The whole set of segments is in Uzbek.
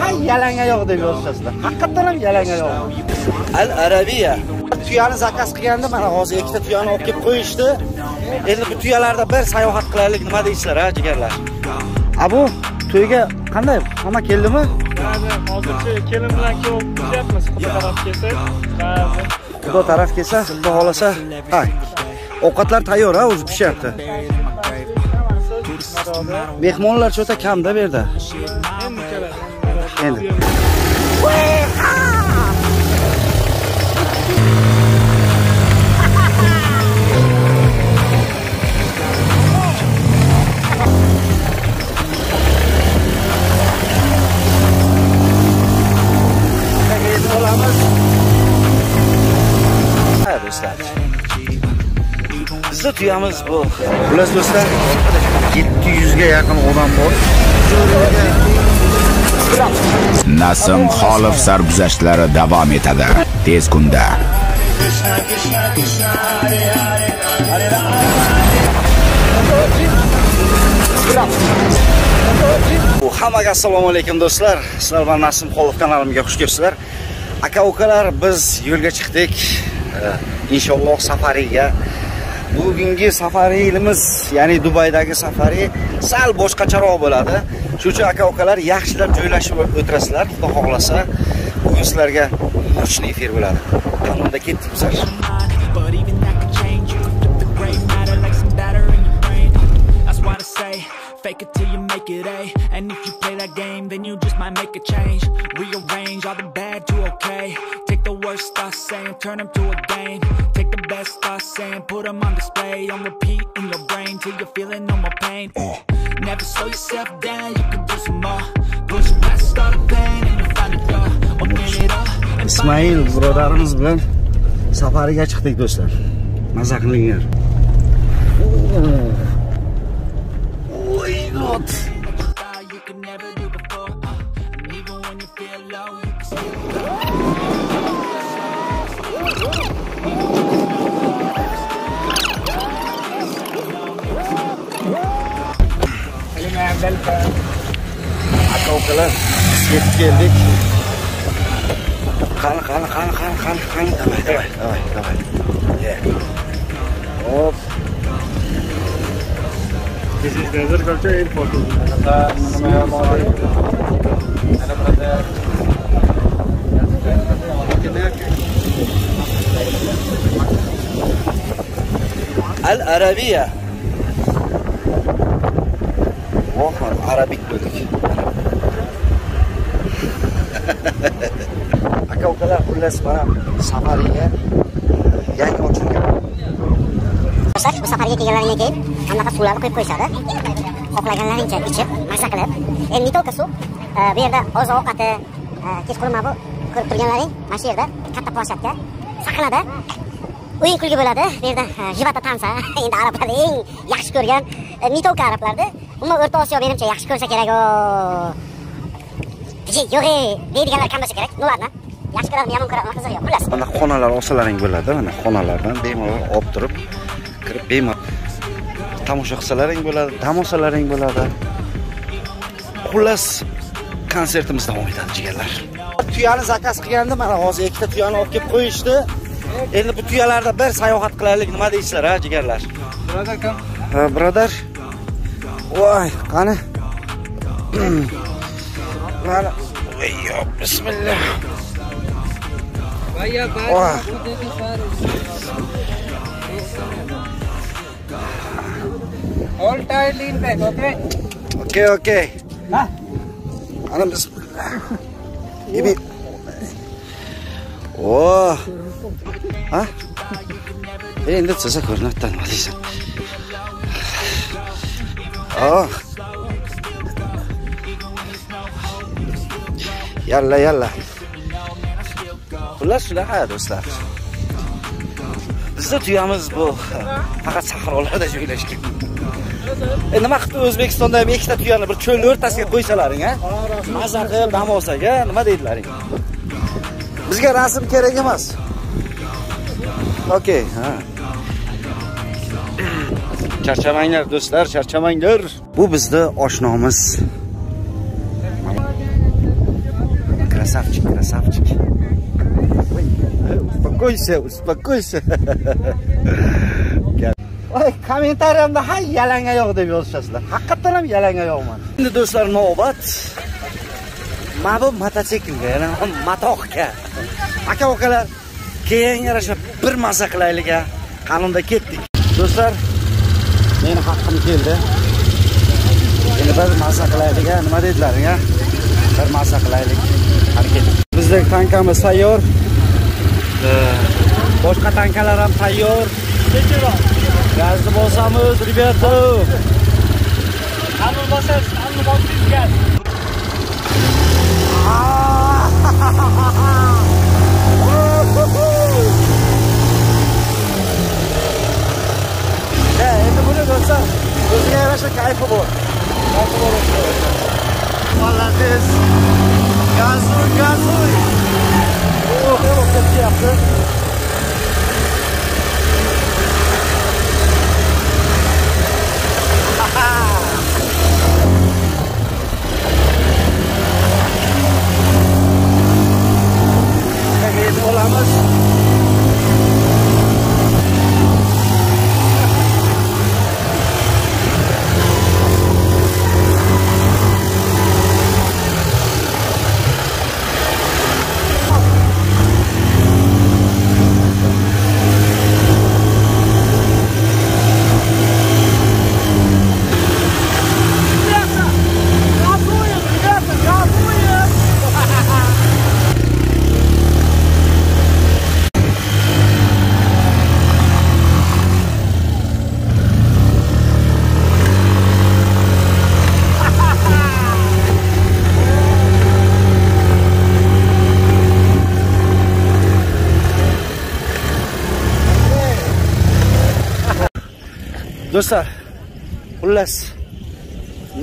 hay yalang oyoq deb yozishasizlar haqiqatdan ham yalang oyoq al arabiya tuyani zakaz qilganda mana hozir ikkita tuyani olib kelib qo'yishdi. Endi bu tuyalarda bir sayohat qilaylik nima deysizlar a jigarlar? A bu to'yga qanday? Mama keldimi? Hozircha kelin bilan kuyov kutyapmiz xudo taraf kelsak ba'zi xudo taraf kelsa xudo xohlasa. Ha ovqatlar tayyor a o'zi pishyapti. Mehmonlar cho'ta kamda bu yerda endi keladi endi olamiz ha do'stlar bizni tuyamiz bu. Xullas do'stlar 700 ga yaqin odam bor Nasim Xolif sarguzashtlari davom etadi. Tez kunda. Hammaga assalomu alaykum do'stlar. Sizlar bilan Nasim Xolov kanalimga xush kelibsizlar. Aka ukalar biz yo'lga chiqdik. Inshaalloh safariga. Bugungi safariyimiz, ya'ni Dubaydagi safari sal boshqacharoq bo'ladi. Shuning uchun aka ukalar yaxshilab joylashib o'tirasizlar, xudo xohlasa. Bugun sizlarga mochniy efir bo'ladi. Qanunda ketdik bizlar. Fake it till you make it A. And if you play that game, then you just might make a change. Rearrange all the bad to okay. Take the worst thoughts say and turn them to a game. Best I say and put them on display. On repeat in your brain till you're feeling no more pain. Never slow yourself down, you can do some more. Push past all the pain and you'll find a door. Open it up and find Ismoil birodarimiz bilan safariga chiqdik do'stlar. Maza qilinglar. Aka ukalar yetib keldik qani qani qani qani qani qani давай давай давай давай Yeah. hop This is Desert Culture Airport. al arabiya. Voh arabik bo'ldik aka ukalar xullas mana safariga yangi ochilgan Yoshlar bu safarga kelganlaringdan keyin anaqa suvlarni qo'yib qo'yishadi. Xohlaganlaringcha ichib, maza qilib. Endi mitovka suv. E, bu yerda oziq ovqati, e, kechqurun mana bu ko'rib turganlaring mana shu yerda katta plashadka saqlanadi. O'yin kulgi bo'ladi. Bu yerda e, jivata tansa, endi arablar eng yaxshi ko'rgan не только arablarda. Umuman O'rta Osiyo menimcha yaxshi ko'rsa kerak Yo'q, deydiganlar kam bo'lsa kerak. Ularni yaxshi ko'raman, yomon ko'raman, qiziq yo'q. Xullas. mana xonalar olsalaring bo'ladi mana xonalardan bemalol olib turib kirib bemalol tomosha qilsalaring bo'ladi dam olsalaring bo'ladi. Xullas konsertimiz davom etadi jigarlar. Tuyani zakaz qilganda mana hozir ikkita tuyani olib kelib qo'yishdi. Endi bu tuyalarda bir sayohat qilaylik nima deysizlar a jigarlar ha birodar. Voy qani mana Ayyo, bismillah Voy. All tied lean back, okay? Okey, okey. Ana biz Gibi. Oh. Ha? Endi chiqsa ko'rinadi, nima deysan? Oh. Yalla, yalla. Xullas shunaqa do'stlar. Bizni tuyamiz bu faqat sahrolarda joylashgan. E nima qilibdi O'zbekistonda ham ikkita tuyani bir cho'lni o'rtasiga qo'ysalaring, a Maza qilib dam olsak, ha? Nima deydilaring? Bizga rasm kerak emas. Okey, ha. Charchamanglar do'stlar, charchamanglar. Bu bizni oshnomiz. Успокойся успокойся. Voy kommentariyamda ha yalang oyoq deb yozishasizlar haqiqatdan ham yalang oyoqman endi do'stlar navbat mana bu mototsiklga yana matoqqa aka ukalar keyin yarasha bir mazza qilaylik a qanunda ketdik do'stlar meni haqqim keldi endi bir mazza qilaylik a nima dedilaring a bir mazza qilaylik harakat bizdagi tankamiz tayyor boshqa tankalar ham tayyor gazni bosamiz rебята Hamma bosasiz, hamma bosingiz gaz. Endi buni do'stlar o'ziga yarasha kayfi bor. Kayfi bor Молодец. Газуй, газуy. Oh, oh, ketyapti. Endi do'stlar xullas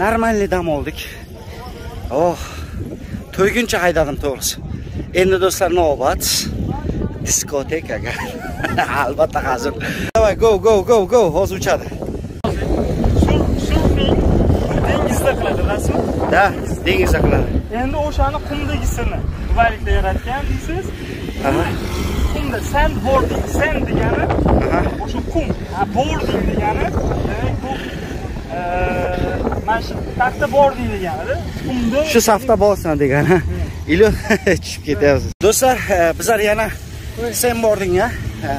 normalniy dam oldik. Oh to'yguncha haydadim to'g'risi. Endi do'stlar navbat. Diskotekaga albatta hozir. Давай go go go go hozir uchadi. Dengizda qiladi rasm. da dengizda qiladi Endi o'shani qumdagisini Dubaylikda yaratgan deysiz. Qumda sandboarding, sand degani o'sha qum, boarding degani demak bu eee, mana shu taxta boarding deganida qumda shu safda borsan degani. Ilo tushib ketyapsiz. Do'stlar e, bizlar yana sandboarding a Ha.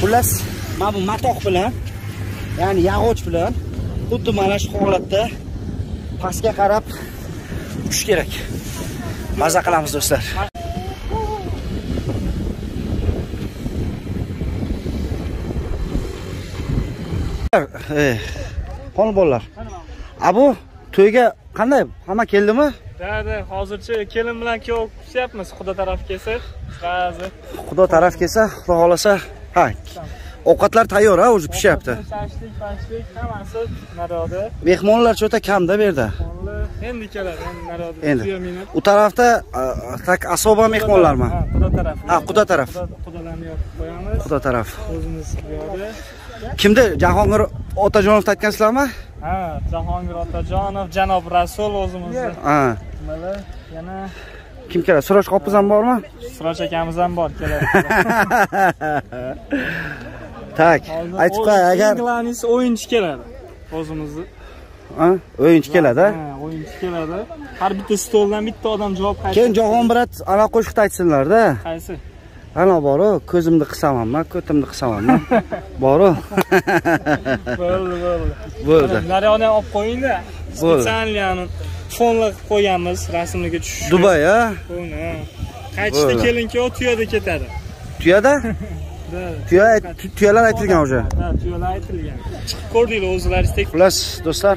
xullas mana bu matoq bilan ya'ni yog'och bilan xuddi mana shu holatda pastga qarab uchish kerak. Maza qilamiz do'stlar. Eh, qoni bolalar. A bu to'yga qanday? Hamma keldimi? Dada, hozircha kelin bilan kuyov kutyapmiz, xudo taraf kelsa. Ba'zi. xudo taraf kelsa xudo xohlasa ha. Ovqatlar tayyor a уже pishyapti. Shashlik, pashlik hammasi. Naroda. mehmonlar cho'ta kamda bu yerda endi keladi, endi endi u tarafda tak asoba mehmonlarmi Ha, xudo taraf. Ha, quda taraf. Xudolarni yopib qo'yamiz. xudo taraf O'zimiz bu yoqda. kimni jahongir otajonovni aytgansizlarmi Ha, Jahongir Otajonov, Janob Rasul o'zimizni. ha Nimalar? Yana kim keladi suroj qopiz ham bormi Siroj akamiz ham bor keladi. tak aytib qo'y agar Inglanisi o'yinchi keladi. O'zimizni. O'yinchi keladi o'yinchi keladi. Har bitta stoldan bitta odam javob qaytaradi. keyin jahon brat ana qo'shiqda aytsinlarda Qaysi? ana boru ko'zimni qilsamanmi ko'timni qilsamanmi boru Bo'ldi, bo'ldi. bo'ldi Naryoni olib qo'yingda. Bo'ldi. Spetsalni fonlar qo'yamiz rasmlarga tushish. dubay a. Qaytishda Bo'ldi. kelin-kuyov tuyada ketadi. tuyada Da. tuya tu- tuyalar aytilgan уже Ha, tuyalar aytilgan. Chiqib ko'rdinglar o'zlaringiz tek. xullas do'stlar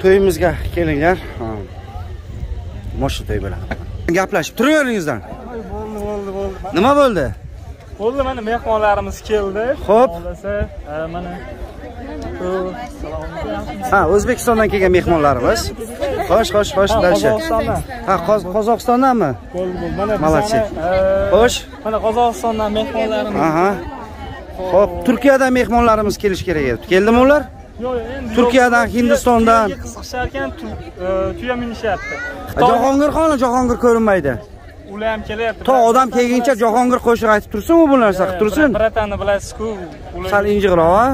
to'yimizga kelinglar ha. moshin to'y bo'ladi gaplashib turaveringizdan Bo'ldi, bo'ldi, bo'ldi. nima bo'ldi Bo'ldi, mana mehmonlarimiz keldi. Ha, mana. Ha o'zbekistondan kelgan mehmonlarimiz xo'sh xo'sh xo'sh дальше Qozog'istondan. ha Qoz- qozog'istondanmi Bo'ldi, bo'ldi. Mana Молодцы. e, xo'sh Mana Qozog'istondan mehmonlarimiz. aha ho'p turkiyadan mehmonlarimiz kelish kerak edi keldimi ular Yo'q, endi Turkiyadan. Hindistondan. Qiziqishar ekan, e, tuya minishyapti. jahongir jahongir ko'rinmaydi ular ham kelyapti. to odam kelguncha jahongir qo'shiq aytib tursin u bu narsa qilib tursin Bratani bilasiz-ku. sal injiqroq a.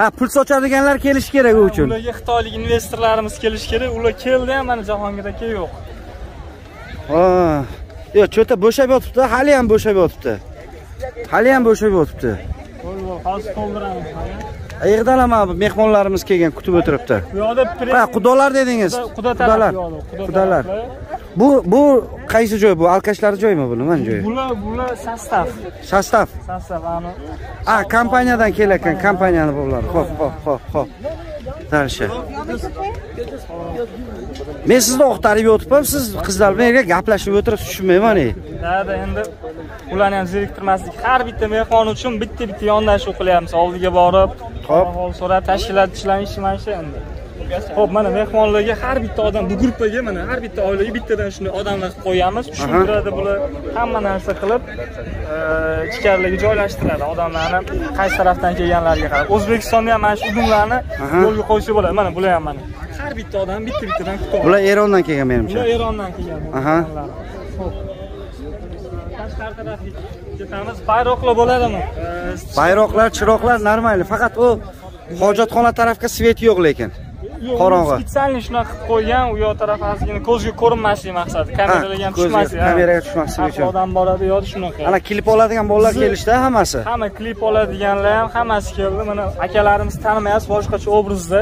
ha pul sochadiganlar kelishi kerak u uchun Ularga xitoylik investorlarimiz kelishi kerak. Ular keldi ham mana Jahongir aka yo'q. ha yo'q cho'ta bo'shab yotibdi hali ham bo'shab yotibdi hali ham bo'shab yotibdi hozir to'ldiramiz. bu mehmonlarimiz kelgan kutib o'tiribdi Bu yoqda ha qudolar dedingiz qudalar qudalar. Bu bu qaysi joy bu alkashlar joymi bu nimani joyi Bular bular sostav. sostav Sostav ani. a kompaniyadan kelayotgan kompaniyani bular ho'p ho'p ho'p ho'p dальше men sizni o'qtarib yotibman siz qizlar bilan gaplashib o'tirib tushunmayman. Dada endi ularni ham zeriktirmaslik. Har bitta mehmon uchun bitta-bitta yondashuv qilyapmiz. Oldiga borib, Hop. so'rab tashkilotchilarning ishi mana shu endi. Xo'p, mana mehmonlarga har bitta odam bu gruppaga mana har bitta oilaga bittadan shunday odamlar qilib qo'yamiz. Tushuntiradi bular hamma narsa qilib ichkarilarga joylashtiradi odamlarni qaysi tarafdan kelganlariga qarab. O'zbekistonda ham mana shu udumlarni yo'lga qo'ysa bo'ladi. Mana bular ham mana. Har bitta odam bitta-bittadan kutib bular erondan kelgan menimcha Ular Erondan kelgan. Aha. Tashqari tarafga ketamiz. Bayroqlar bo'ladimi? bayroqlar chiroqlar normalniy faqat u hojatxona tarafga svet yo'q lekin qorong'i. Spesialniy shunaqa qilib qo'ygan, u yoq taraf ozgina ko'zga ko'rinmasligi maqsadi. Kameralarga ham tushmasligi. kameraga tushmasligi uchun. odam boradi yo'q shunaqa. ana klip oladigan bolalar kelishdi hammasi Hamma klip oladiganlar ham hammasi keldi. Mana akalarimiz tanimayapsiz, boshqacha obrazda.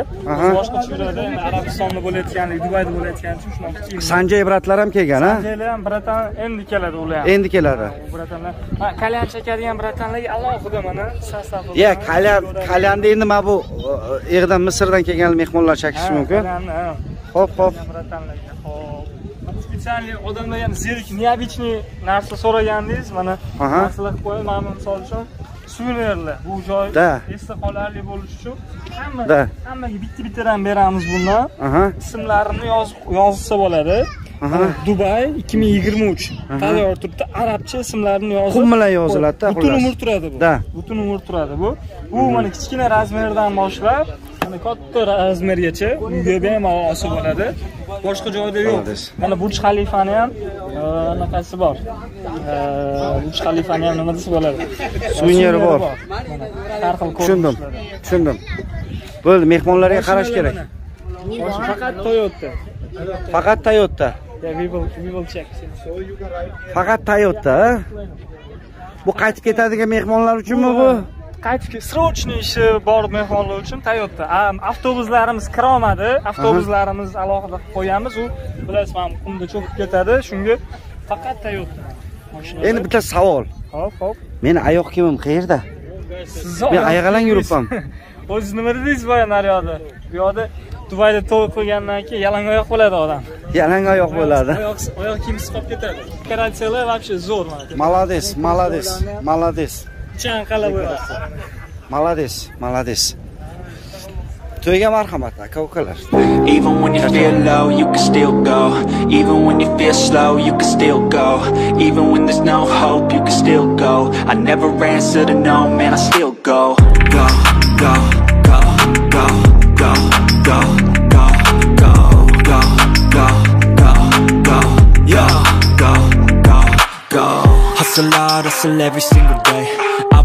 Boshqacha yuradi. Endi Arabistonda bo'layotganlik, Dubayda bo'layotgani uchun shunaqa sanjay bratlar ham kelgan a Sanjaylar ham bratan endi keladi ular ham. endi keladi Bratanlar. Kalyan chekadigan bratanlarga alohida mana sostav. ya kalyan kalyanda endi mana bu e, yerdan misrdan kelgan mehmonlar chakishi mumkin ho'p ho'p. Spesialniy odamlar ham zerik, neobичный narsa so'ragandingiz, mana narsalar qilib qo'yadi. Mana misol uchun suvenirlar. Bu joy Da. esda qolarli bo'lishi uchun hamma hammaga bitta-bittadan beramiz bundan. ismlarini yozsa bo'ladi. Dubay 2023 tayyor turibdi. Arabcha ismlarini yozib. Qum bilan yoziladi-da, Butun umr turadi bu. Butun umr turadi bu. Bu mana kichkina razmerdan boshlab katta razmergacha uyga bemalol olsa bo'ladi. Boshqa joyda yo'q. Mana Burj Xalifani ham e, anaqasi bor. E, Burj Xalifani ham nima desa bo'ladi? Suveniri bor. Har xil tushundim. tushundim. Bo'ldi mehmonlarga qarash kerak. Faqat Toyota. faqat toyota. Faqat toyota bu qaytib ketadigan mehmonlar uchunmi bu qaytib срочный ishi bor mehmonlar uchun Toyota. Avtobuslarimiz kira olmadi. Avtobuslarimiz alohida qilib qo'yamiz. U bilasiz, mana qumda cho'kib ketadi. Shunga faqat Toyota. endi bitta savol hop, hop. meni oyoq kiyimim qayerda men ayaqalang yuribman O'zingiz nima dedingiz boya naryoqda? Bu yoqda Dubayda to'y qilgandan keyin yalang oyoq bo'ladi odam. yalang oyoq bo'ladi Oyoq kiyimsiz qolib ketadi. Dekoratsiyalar вообще zo'r молодец молодец молодец Chanqala bo'ladi. молодец молодец to'yga marhamat aka ukalar Even when you feel low, you can still go Even when you feel slow, you can still go Even when there's no hope, you can still go I never answer to no, man, I still go Go, go, go, go, go, go, go, go, go, go, go, go, yo, go, go, go Hustle hard, hustle every single day I'll